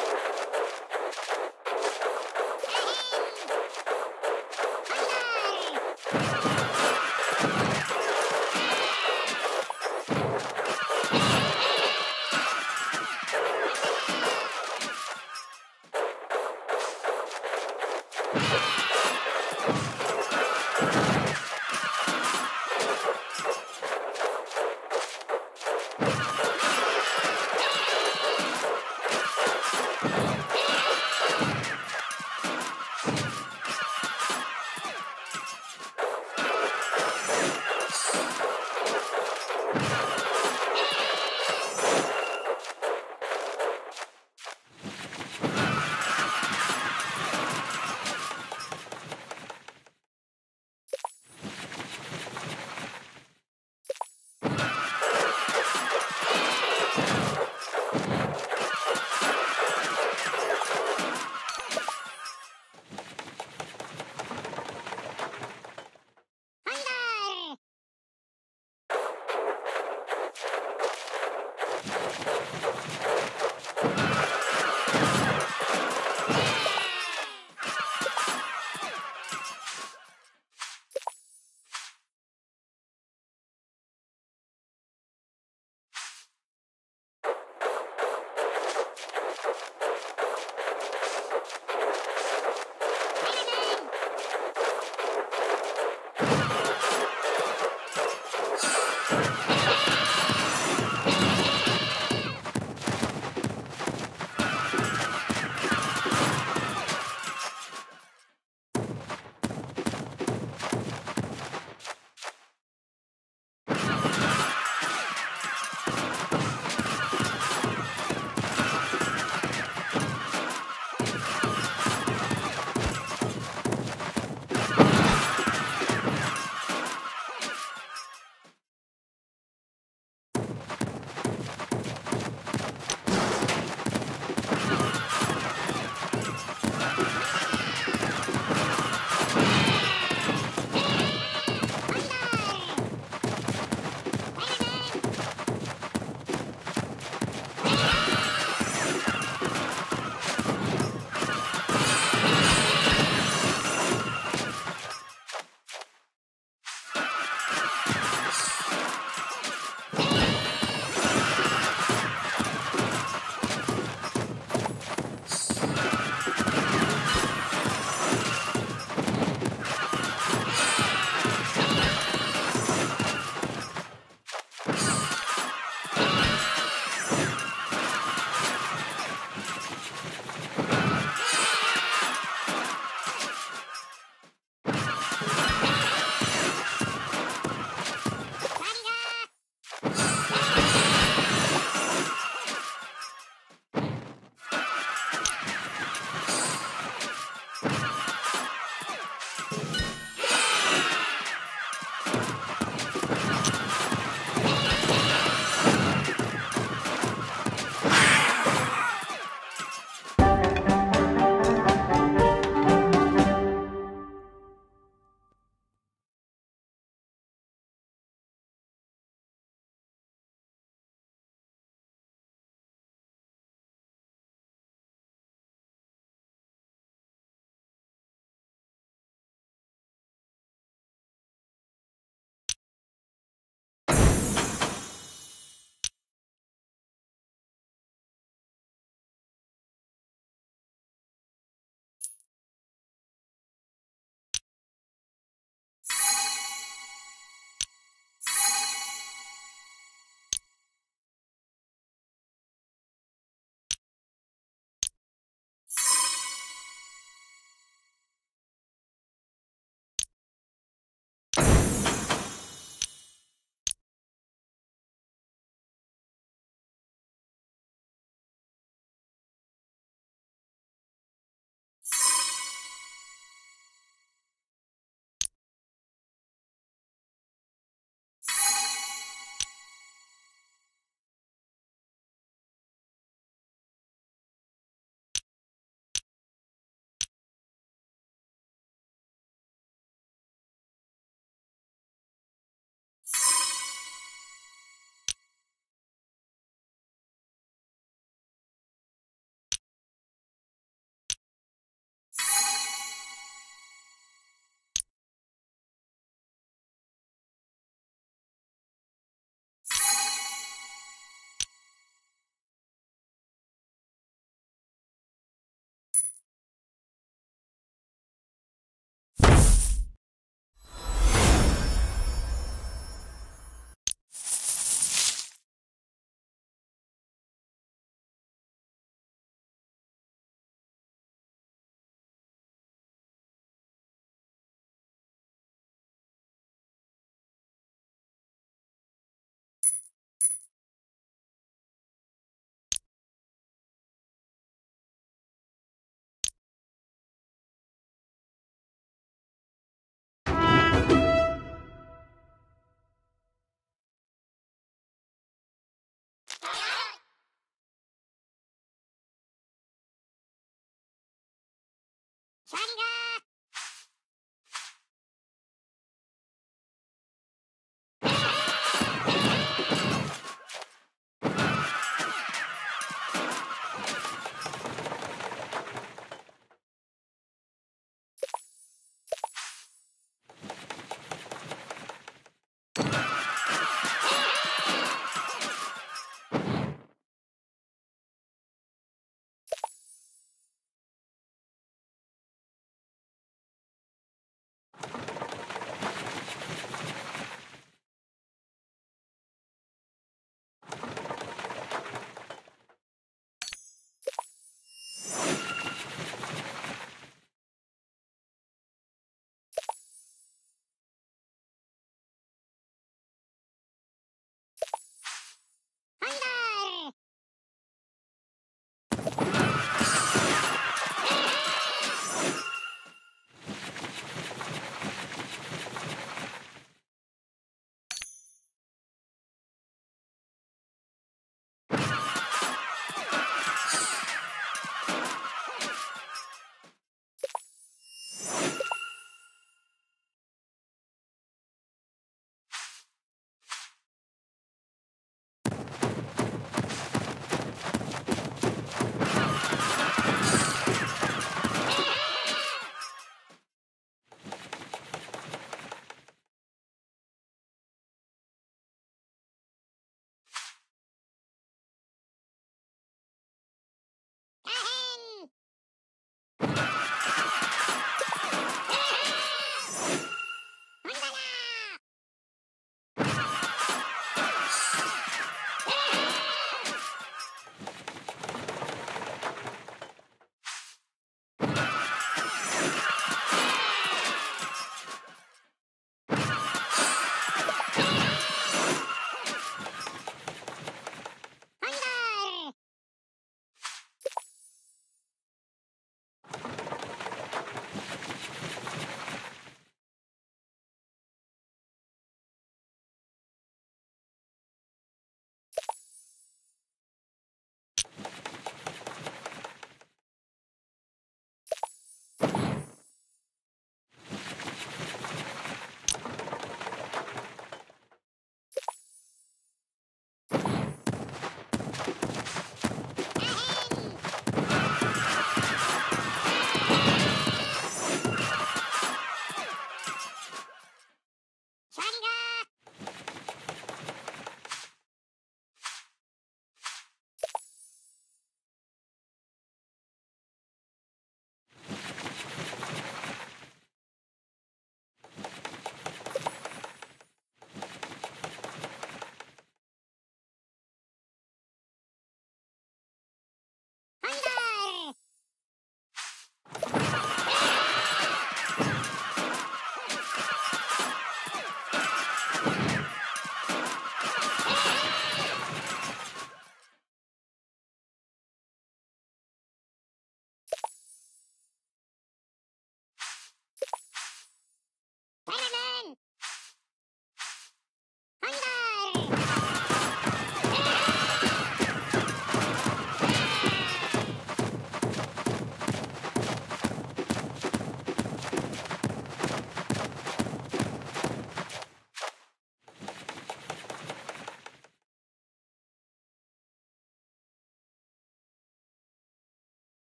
Thank you. Sharingan!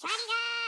シャリガー